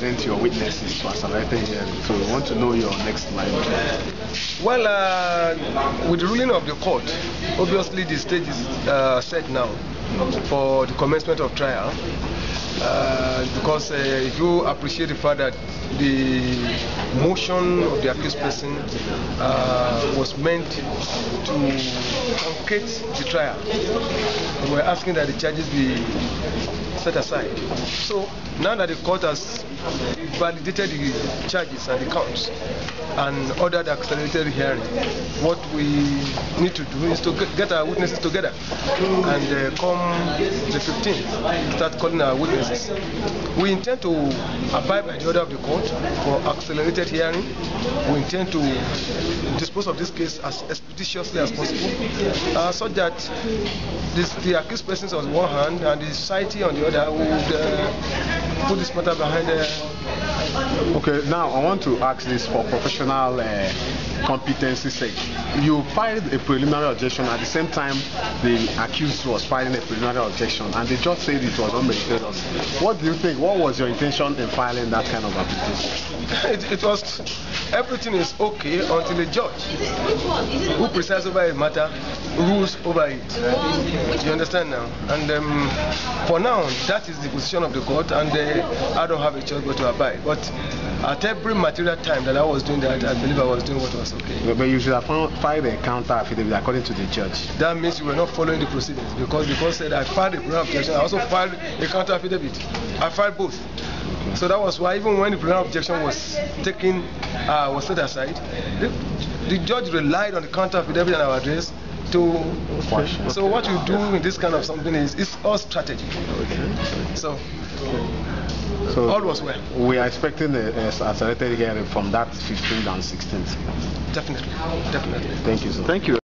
present your witnesses to accelerated hearing. So we want to know your next line. Well, uh, with the ruling of the court, obviously the stage is uh, set now for the commencement of trial. Uh, because uh, you appreciate the fact that the motion of the accused person uh, was meant to truncate the trial, we were asking that the charges be set aside. So now that the court has validated the charges and the counts and ordered accelerated hearing, what we need to do is to get our witnesses together and uh, come the 15th start calling our witnesses. We intend to abide by the order of the court for accelerated hearing. We intend to dispose of this case as expeditiously as possible, uh, so that this, the accused persons on one hand and the society on the other would uh, put this matter behind. Okay, now I want to ask this for professional uh, competency sake. You filed a preliminary objection at the same time the accused was filing a preliminary objection, and the judge said it was unmeritorious. What do you think? What was your intention in filing that kind of application? It, it was everything is okay until the judge who presides over a matter rules over it. You understand now? And um, for now, that is the position of the court, and uh, I don't have a choice but to abide. But at every material time that I was doing that, I believe I was doing what was okay. But you should have filed a counter affidavit according to the judge. That means you were not following the proceedings because the court said I filed a preliminary objection. I also filed a counter affidavit. I filed both. So that was why even when the preliminary objection was taken, uh, was set aside, the, the judge relied on the counter affidavit and our address to. Okay. So what you do in this kind of something is it's all strategy. Okay. So. So all was well. We are expecting a, a accelerated hearing from that 15th and 16th. Definitely, definitely. Thank you, sir. Thank you.